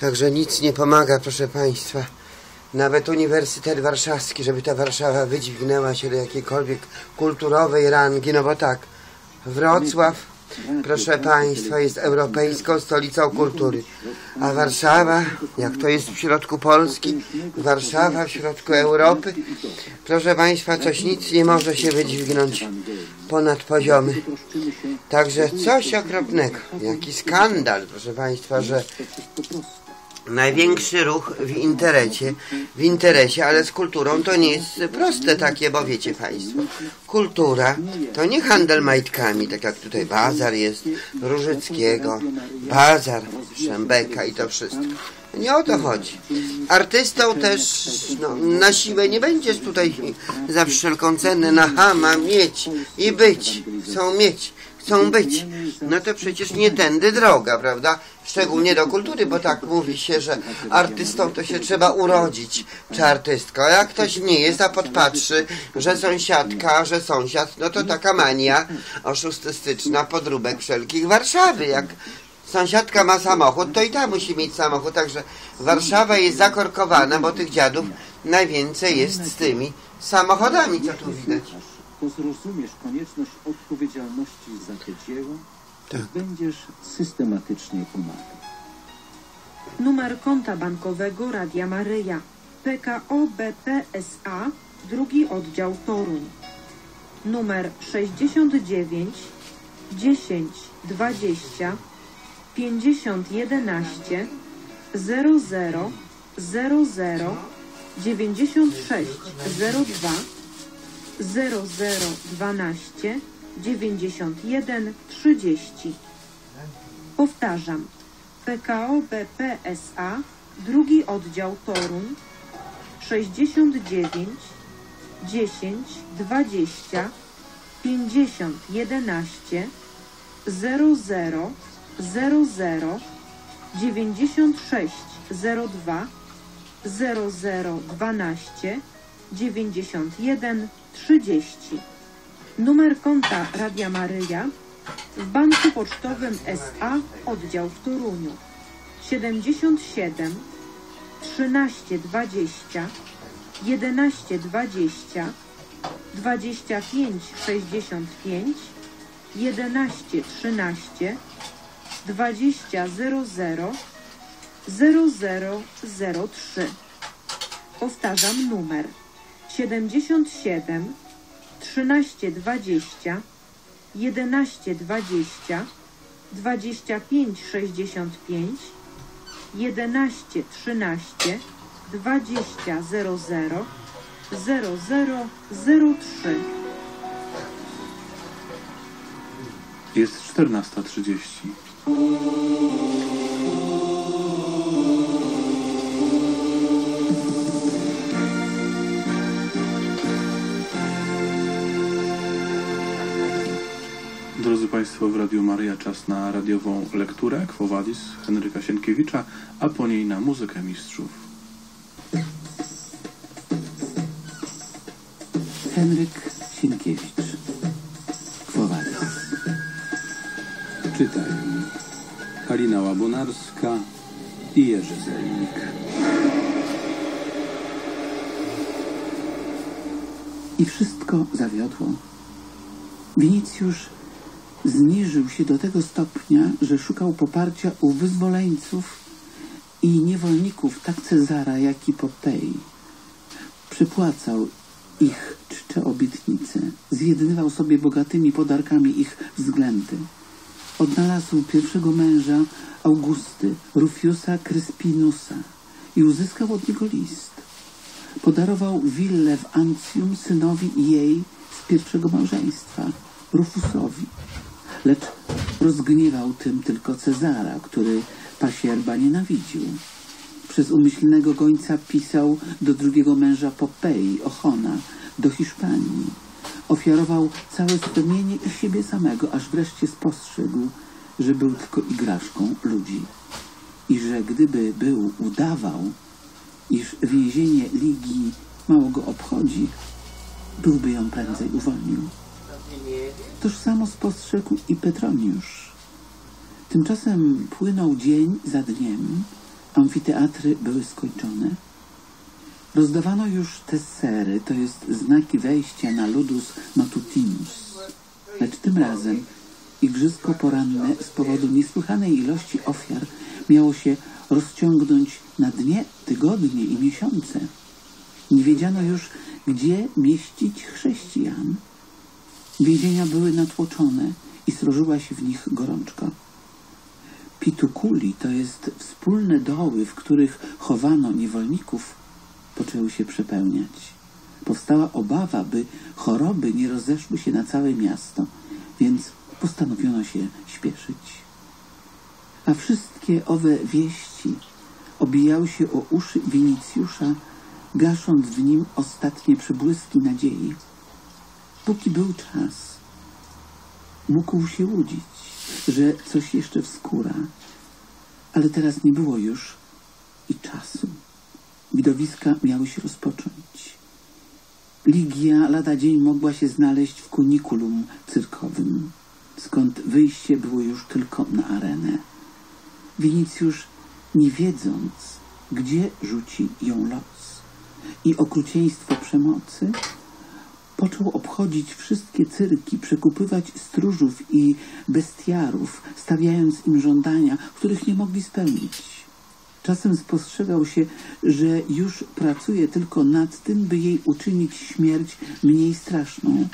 Także nic nie pomaga, proszę Państwa. Nawet Uniwersytet Warszawski, żeby ta Warszawa wydźwignęła się do jakiejkolwiek kulturowej rangi, no bo tak, Wrocław, proszę Państwa, jest europejską stolicą kultury, a Warszawa, jak to jest w środku Polski, Warszawa w środku Europy, proszę Państwa, coś nic nie może się wydźwignąć ponad poziomy. Także coś okropnego, jaki skandal, proszę Państwa, że największy ruch w internecie, w interesie, ale z kulturą to nie jest proste takie, bo wiecie Państwo, kultura to nie handel majtkami, tak jak tutaj bazar jest, Różyckiego, bazar, Szembeka i to wszystko. Nie o to chodzi. Artystą też no, na siłę nie będziesz tutaj za wszelką cenę na hama mieć i być. Chcą mieć, chcą być. No to przecież nie tędy droga, prawda? Szczególnie do kultury, bo tak mówi się, że artystą to się trzeba urodzić, czy artystką. A jak ktoś nie jest, a podpatrzy, że sąsiadka, że sąsiad, no to taka mania oszustystyczna, podróbek wszelkich Warszawy. Jak sąsiadka ma samochód, to i ta musi mieć samochód. Także Warszawa jest zakorkowana, bo tych dziadów najwięcej jest z tymi samochodami, co tu widać. To zrozumiesz konieczność odpowiedzialności za te dzieła Tak. będziesz systematycznie pomagał. Numer konta bankowego Radia Maryja. PKO BPSA, drugi oddział Toruń. Numer 69 10 20 50 11 00 00 96 02 0012 91 30. Powtarzam. PKO BPSA, drugi oddział Toruń 69 10 20 50 11 00 00 96 02 0012 91 30 Numer konta Radia Maryja w Banku Pocztowym SA oddział w Toruniu. 77 13 20 11 20 25 65 11 13 20 00 0003 Powtarzam numer 77 13 20 11 20 25 65 11 13 20 00 0003 Jest 14.30. Drodzy Państwo, w Radiu Maryja czas na radiową lekturę Quo Vadis Henryka Sienkiewicza, a po niej na muzykę mistrzów. Henryk Sienkiewicz. Quo Vadis. Czytają Halina Łabunarska i Jerzy Zelnik. I wszystko zawiodło. Winicjusz zniżył się do tego stopnia, że szukał poparcia u wyzwoleńców i niewolników tak Cezara, jak i Popei. Przypłacał ich czcze obietnice, zjednywał sobie bogatymi podarkami ich względy. Odnalazł pierwszego męża Augusty, Rufiusa Kryspinusa i uzyskał od niego list. Podarował willę w Ancjum synowi jej z pierwszego małżeństwa, Rufusowi. Lecz rozgniewał tym tylko Cezara, który pasierba nienawidził. Przez umyślnego gońca pisał do drugiego męża Popei, Ochona, do Hiszpanii. Ofiarował całe swe mienie i siebie samego, aż wreszcie spostrzegł, że był tylko igraszką ludzi. I że gdyby był udawał, iż więzienie Ligi mało go obchodzi, byłby ją prędzej uwolnił. Toż samo spostrzegł i Petroniusz. Tymczasem płynął dzień za dniem, Amfiteatry były skończone. Rozdawano już te sery, to jest znaki wejścia na ludus matutinus. Lecz tym razem igrzysko poranne z powodu niesłychanej ilości ofiar miało się rozciągnąć na dnie, tygodnie i miesiące. Nie wiedziano już, gdzie mieścić chrześcijan. Więzienia były natłoczone i srożyła się w nich gorączka. Pitukuli, to jest wspólne doły, w których chowano niewolników, poczęły się przepełniać. Powstała obawa, by choroby nie rozeszły się na całe miasto, więc postanowiono się śpieszyć. A wszystkie owe wieści obijały się o uszy Winicjusza, gasząc w nim ostatnie przebłyski nadziei. Póki był czas, mógł się łudzić, że coś jeszcze wskóra, ale teraz nie było już i czasu. Widowiska miały się rozpocząć. Ligia lada dzień mogła się znaleźć w kunikulum cyrkowym, skąd wyjście było już tylko na arenę. Winicjusz, nie wiedząc, gdzie rzuci ją los i okrucieństwo przemocy, począł obchodzić wszystkie cyrki, przekupywać stróżów i bestiarów, stawiając im żądania, których nie mogli spełnić. Czasem spostrzegał się, że już pracuje tylko nad tym, by jej uczynić śmierć mniej straszną.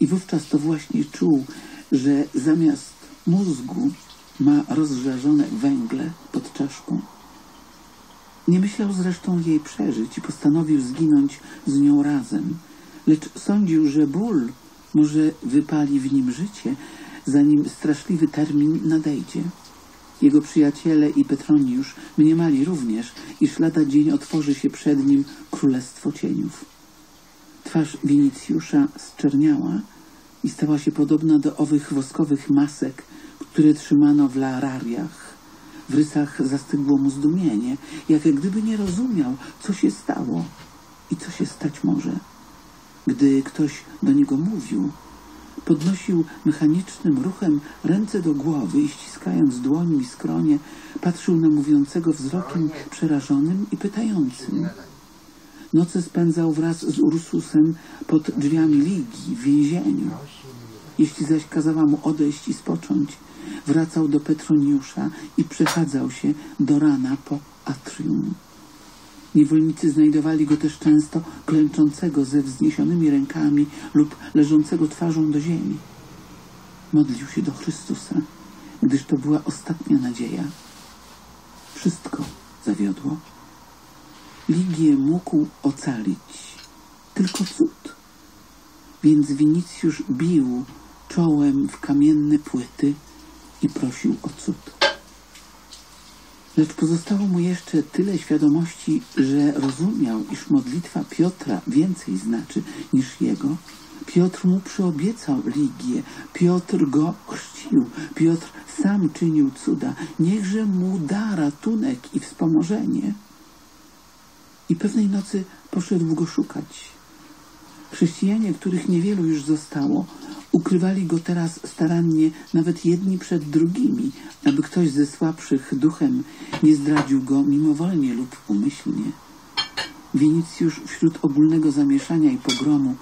I wówczas to właśnie czuł, że zamiast mózgu ma rozżarzone węgle pod czaszką. Nie myślał zresztą jej przeżyć i postanowił zginąć z nią razem, lecz sądził, że ból może wypali w nim życie, zanim straszliwy termin nadejdzie. Jego przyjaciele i Petroniusz mniemali również, iż lada dzień otworzy się przed nim królestwo cieniów. Twarz Winicjusza zczerniała i stała się podobna do owych woskowych masek, które trzymano w larariach. W rysach zastygło mu zdumienie, jak gdyby nie rozumiał, co się stało i co się stać może. Gdy ktoś do niego mówił, podnosił mechanicznym ruchem ręce do głowy i ściskając dłońmi skronie, patrzył na mówiącego wzrokiem przerażonym i pytającym. Noce spędzał wraz z Ursusem pod drzwiami Ligi w więzieniu. Jeśli zaś kazała mu odejść i spocząć, wracał do Petroniusza i przechadzał się do rana po atrium. Niewolnicy znajdowali go też często klęczącego ze wzniesionymi rękami lub leżącego twarzą do ziemi. Modlił się do Chrystusa, gdyż to była ostatnia nadzieja. Wszystko zawiodło. Ligię mógł ocalić tylko cud. Więc Winicjusz bił czołem w kamienne płyty i prosił o cud. Lecz pozostało mu jeszcze tyle świadomości, że rozumiał, iż modlitwa Piotra więcej znaczy niż jego. Piotr mu przyobiecał Ligię, Piotr go chrzcił, Piotr sam czynił cuda. Niechże mu da ratunek i wspomożenie. I pewnej nocy poszedł go szukać. Chrześcijanie, których niewielu już zostało, ukrywali go teraz starannie, nawet jedni przed drugimi, aby ktoś ze słabszych duchem nie zdradził go mimowolnie lub umyślnie. Winicjusz wśród ogólnego zamieszania i pogromu,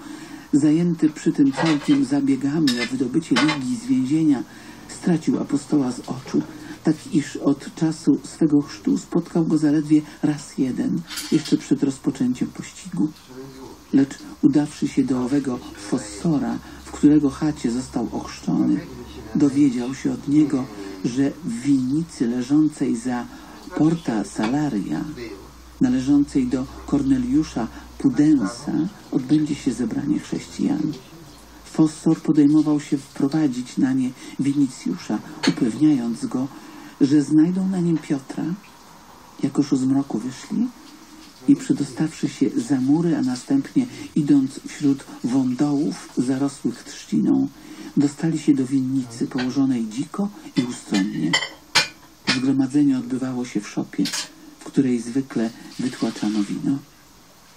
zajęty przy tym całkiem zabiegami o wydobycie Ligi z więzienia, stracił apostoła z oczu, tak iż od czasu swego chrztu spotkał go zaledwie raz jeden, jeszcze przed rozpoczęciem pościgu. Lecz udawszy się do owego fosora, w którego chacie został ochrzczony, dowiedział się od niego, że w winnicy leżącej za Porta Salaria, należącej do Korneliusza Pudensa, odbędzie się zebranie chrześcijan. Fosor podejmował się wprowadzić na nie Winicjusza, upewniając go, że znajdą na nim Piotra. Jakoż z mroku wyszli i przedostawszy się za mury, a następnie idąc wśród wądołów zarosłych trzciną, dostali się do winnicy położonej dziko i ustronnie. Zgromadzenie odbywało się w szopie, w której zwykle wytłaczano wino.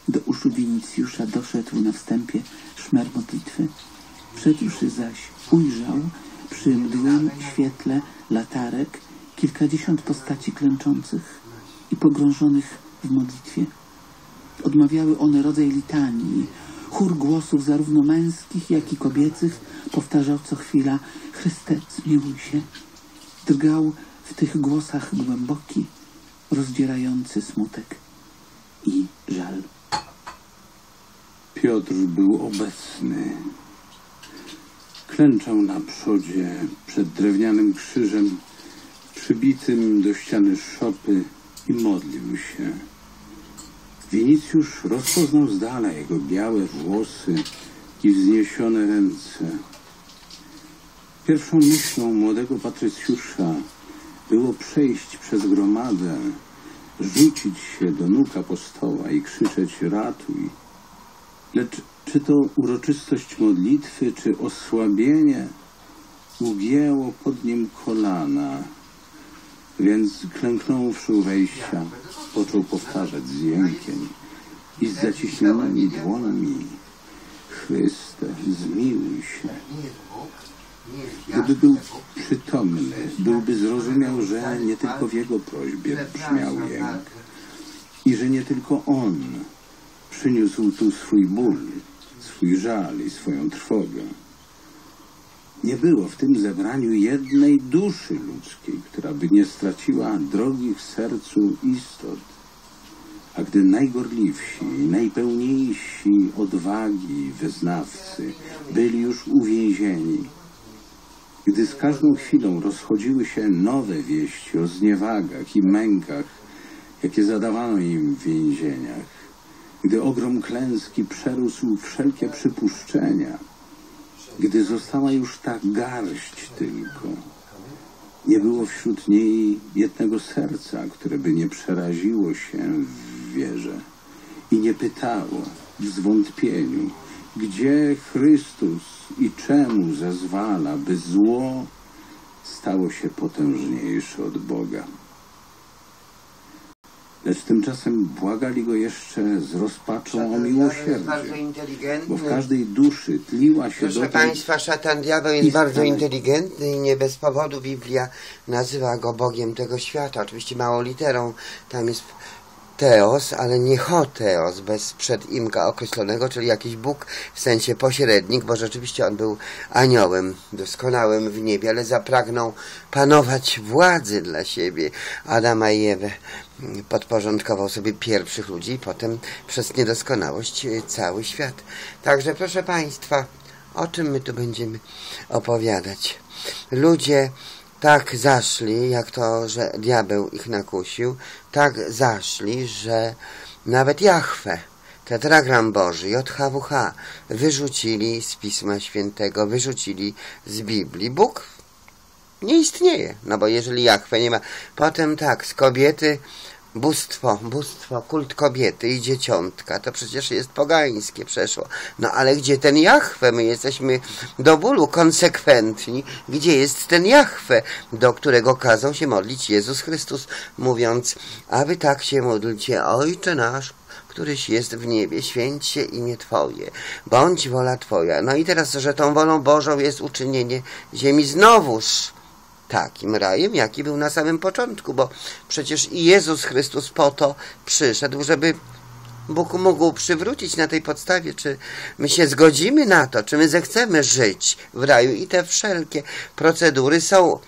Do uszu Winicjusza doszedł na wstępie szmer modlitwy. Wszedłszy zaś ujrzał przy mdłym świetle latarek kilkadziesiąt postaci klęczących. i pogrążonych w modlitwie. Odmawiały one rodzaj litanii. Chór głosów zarówno męskich, jak i kobiecych powtarzał co chwila Chryste, zmiłuj się. Drgał w tych głosach głęboki, rozdzierający smutek i żal. Piotr był obecny. Klęczał na przodzie przed drewnianym krzyżem przybitym do ściany szopy i modlił się. Winicjusz rozpoznał z dala jego białe włosy i wzniesione ręce. Pierwszą myślą młodego patrycjusza było przejść przez gromadę, rzucić się do nóg apostoła i krzyczeć ratuj. Lecz czy to uroczystość modlitwy, czy osłabienie ugięło pod nim kolana, więc klęknąwszy u wejścia, począł powtarzać z jękiem i z zaciśnionymi dłońmi Chryste, zmiłuj się. Gdyby był przytomny, byłby zrozumiał, że nie tylko w jego prośbie brzmiał jęk i że nie tylko on przyniósł tu swój ból, swój żal i swoją trwogę. Nie było w tym zebraniu jednej duszy ludzkiej, która by nie straciła drogich sercu istot. A gdy najgorliwsi, najpełniejsi odwagi wyznawcy byli już uwięzieni, gdy z każdą chwilą rozchodziły się nowe wieści o zniewagach i mękach, jakie zadawano im w więzieniach, gdy ogrom klęski przerósł wszelkie przypuszczenia, gdy została już ta garść tylko, nie było wśród niej jednego serca, które by nie przeraziło się w wierze i nie pytało w zwątpieniu, gdzie Chrystus i czemu zezwala, by zło stało się potężniejsze od Boga. Lecz tymczasem błagali go jeszcze z rozpaczą o miłosierdzie, bo w każdej duszy tliła się Proszę dotąd Państwa, szatan diabeł jest bardzo inteligentny i nie bez powodu Biblia nazywa go Bogiem tego świata. Oczywiście małą literą tam jest Teos, ale nie Hoteos, bez przedimka określonego, czyli jakiś Bóg w sensie pośrednik, bo rzeczywiście on był aniołem doskonałym w niebie, ale zapragnął panować władzy dla siebie. Adama i Ewę mm, podporządkował sobie pierwszych ludzi i potem przez niedoskonałość y, cały świat. Także proszę Państwa, o czym my tu będziemy opowiadać? Ludzie tak zaszli, jak to, że diabeł ich nakusił, tak zaszli, że nawet Jahwe, tetragram Boży, JHWH, wyrzucili z Pisma Świętego, wyrzucili z Biblii. Bóg nie istnieje, no bo jeżeli Jahwe nie ma... Potem tak, z kobiety bóstwo, bóstwo, kult kobiety i dzieciątka, to przecież jest pogańskie przeszło. No ale gdzie ten Jahwe? My jesteśmy do bólu konsekwentni. Gdzie jest ten Jahwe, do którego kazał się modlić Jezus Chrystus, mówiąc, a wy tak się módlcie, Ojcze nasz, któryś jest w niebie, święć się imię Twoje, bądź wola Twoja. No i teraz, że tą wolą Bożą jest uczynienie ziemi znowuż takim rajem, jaki był na samym początku, bo przecież i Jezus Chrystus po to przyszedł, żeby Bóg mógł przywrócić na tej podstawie, czy my się zgodzimy na to, czy my zechcemy żyć w raju. I te wszelkie procedury są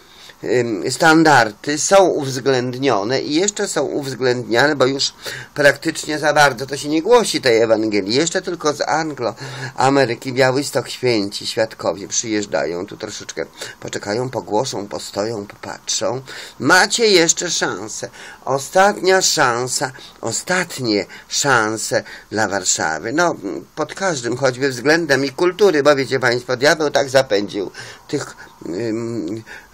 standardy są uwzględnione i jeszcze są uwzględniane, bo już praktycznie za bardzo to się nie głosi tej Ewangelii. Jeszcze tylko z Anglo, Ameryki, Białystok święci, świadkowie przyjeżdżają, tu troszeczkę poczekają, pogłoszą, postoją, popatrzą. Macie jeszcze szansę. Ostatnia szansa, ostatnie szanse dla Warszawy. No, pod każdym choćby względem i kultury, bo wiecie Państwo, diabeł tak zapędził tych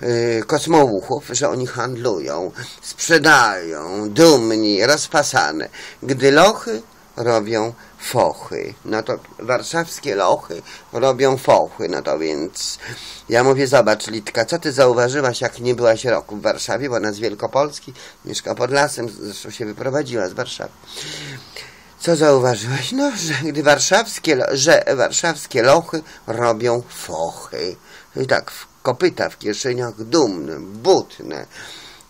y, kosmołuchów, że oni handlują, sprzedają, dumni, rozpasane. Gdy lochy robią fochy, no to warszawskie lochy robią fochy, no to więc ja mówię, zobacz Litka, co ty zauważyłaś, jak nie byłaś roku w Warszawie, bo ona z Wielkopolski, mieszka pod lasem, zresztą się wyprowadziła z Warszawy. Co zauważyłaś? No, że gdy warszawskie, że warszawskie lochy robią fochy. I tak w kopyta w kieszeniach dumne, butne.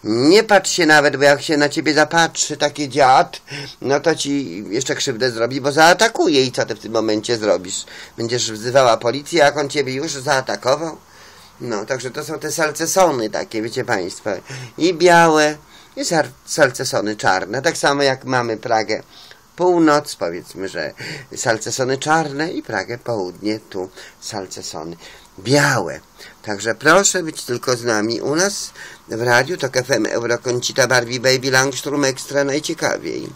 Nie patrz się nawet, bo jak się na ciebie zapatrzy taki dziad, no to ci jeszcze krzywdę zrobi, bo zaatakuje i co ty w tym momencie zrobisz? Będziesz wzywała policję, jak on ciebie już zaatakował? No, także to są te salcesony takie, wiecie państwo, i białe, i salcesony czarne, tak samo jak mamy Pragę północ, powiedzmy, że salcesony czarne i Pragę południe, tu salcesony białe. Także proszę być tylko z nami u nas w radiu, to FM Eurokącita Barbie Baby Langstrom Extra najciekawiej.